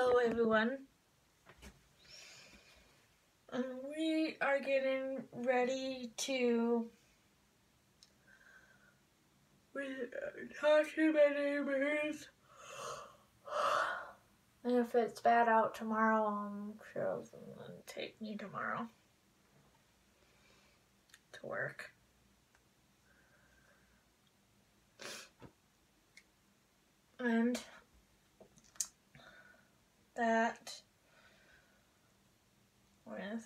Hello, everyone. And we are getting ready to we talk to my neighbors. And if it's bad out tomorrow, I'm sure they'll take me tomorrow to work. And that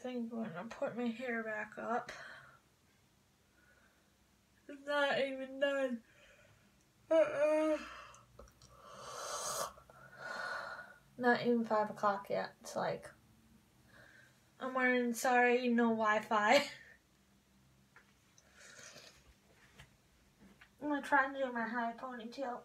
I'm gonna put my hair back up. It's not even done. Uh-uh. Not even five o'clock yet. It's like I'm wearing sorry, no Wi-Fi. I'm gonna try and do my high ponytail.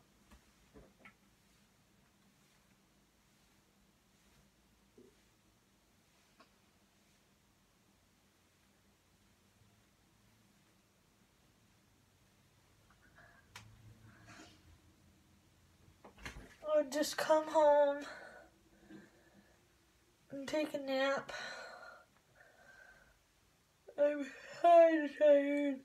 Would just come home and take a nap. I'm tired.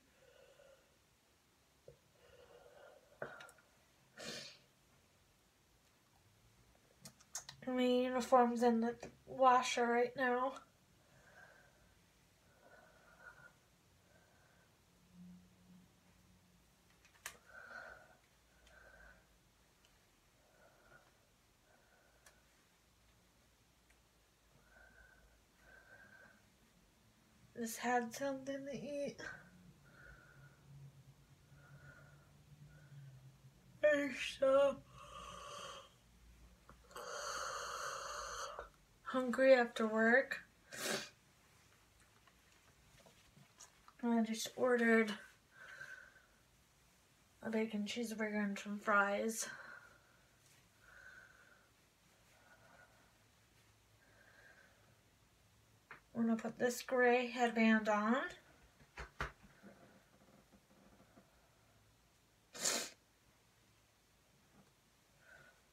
My uniform's in the washer right now. Just had something to eat. I'm so hungry after work. I just ordered a bacon cheeseburger and some fries. I'm gonna put this gray headband on.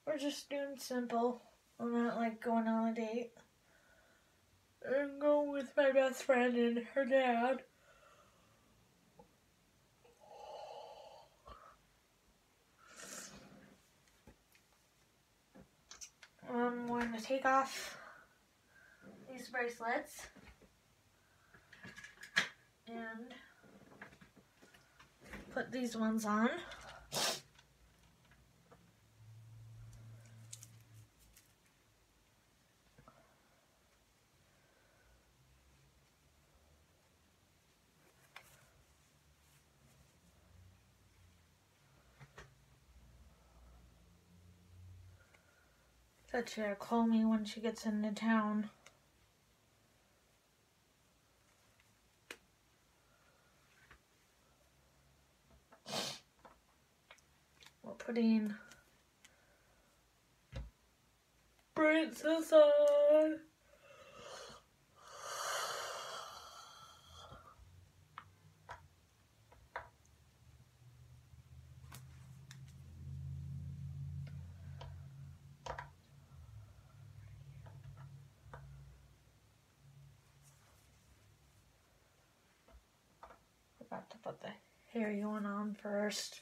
We're just doing simple. I'm not like going on a date. I'm going with my best friend and her dad. I'm going to take off these bracelets and put these ones on. Said she'll call me when she gets into town. Putting braces on. Forgot to put the hair one on first.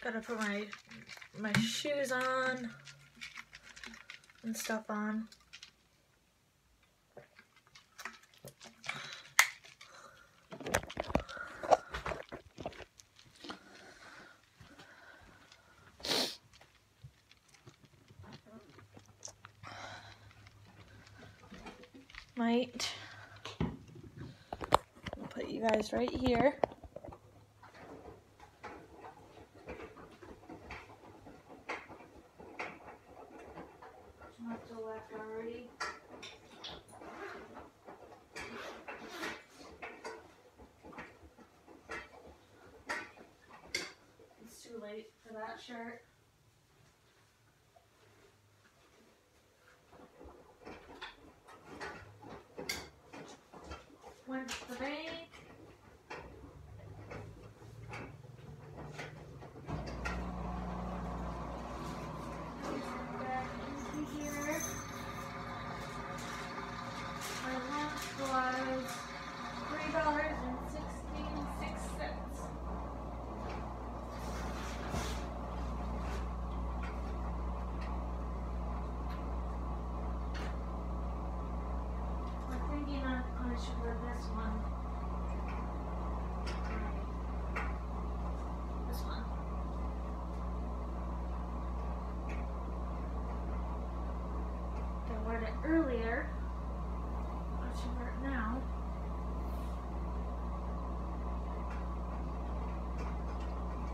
Gotta put my my shoes on and stuff on. Might put you guys right here. priority. It's too late for that shirt. It earlier. I should wear it now.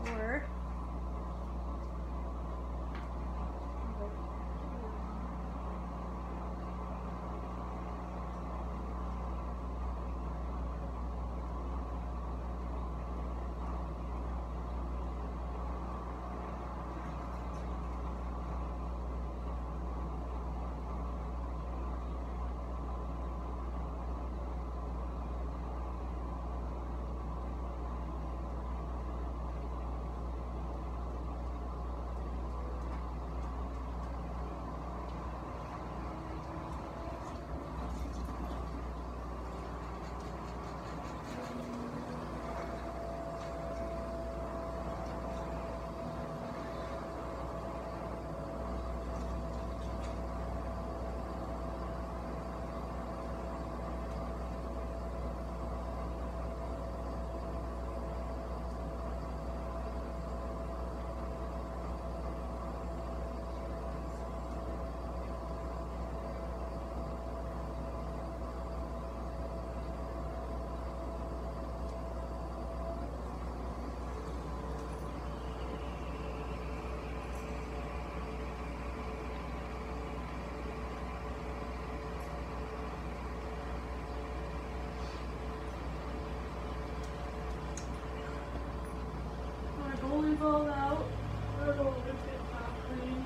Or my bowling ball out. I don't know if it's not clean.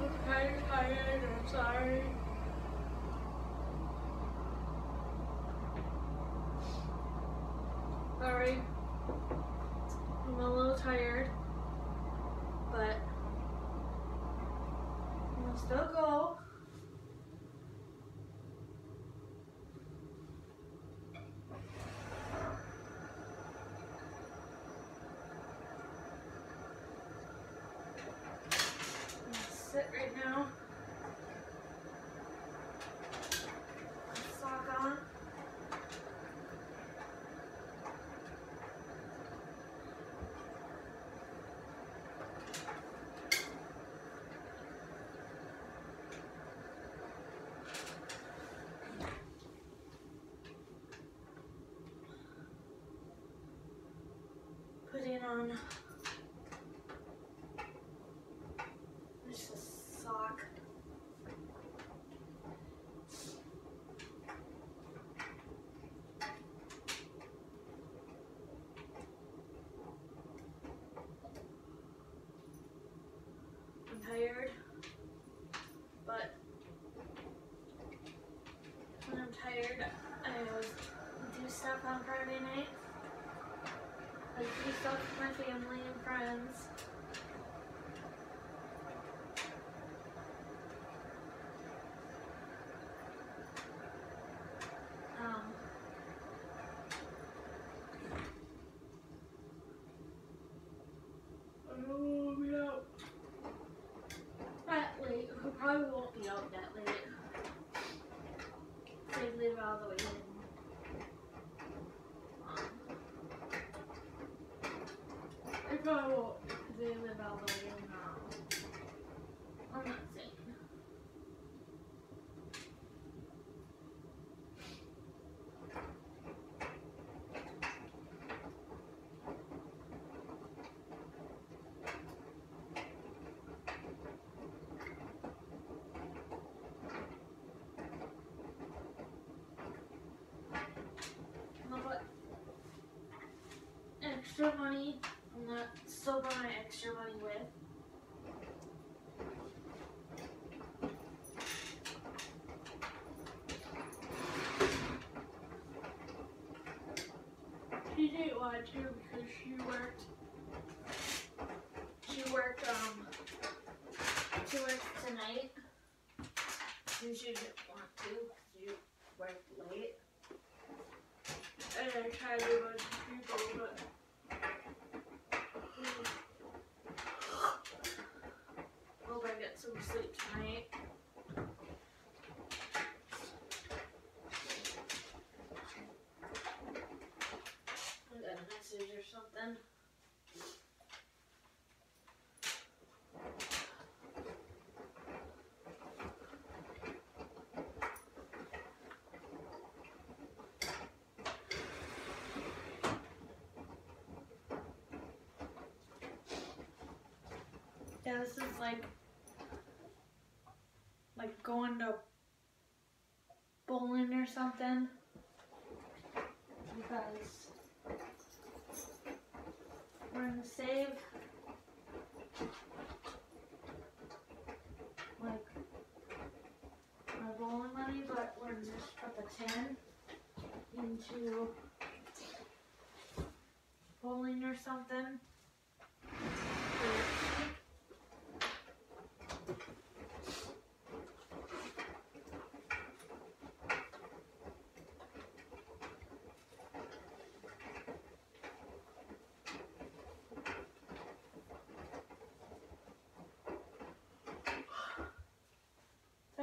I'm kind of I'm. Sorry. I'm a little tired. But we'll still go. I'm gonna sit right now. Sock on. Just a sock. I'm tired, but when I'm tired, I always do stuff on Friday night. I do stuff with my family and friends. Um, I don't know we'll be out that late. Probably won't be out that late. They live all the way in. go they live out the way now. I'm not saying. extra money Still got my extra money with. She didn't want to because she worked. She worked um. She worked tonight. And she didn't want to. She worked late. And I tried to go to people, but. Hope I get some sleep tonight. I got a message or something. Yeah, this is like like going to bowling or something. Because we're gonna save like our bowling money, but we're gonna just put the ten into bowling or something.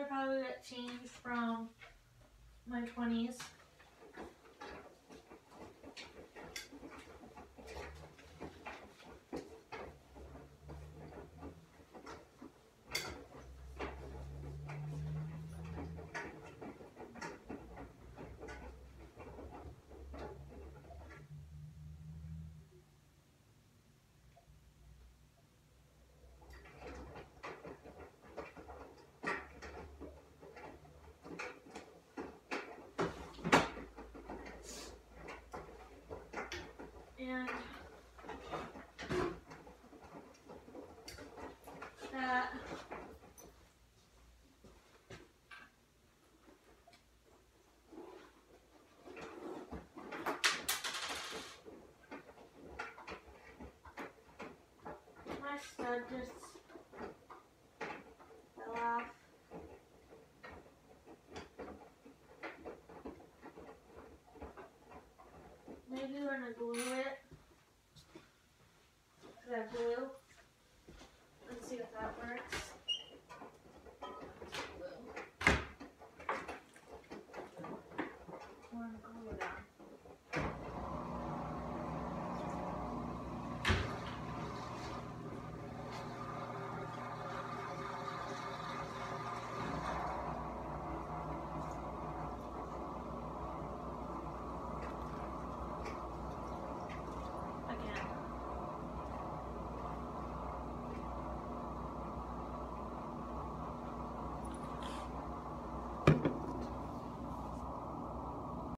probably that changed from my 20s. My stud just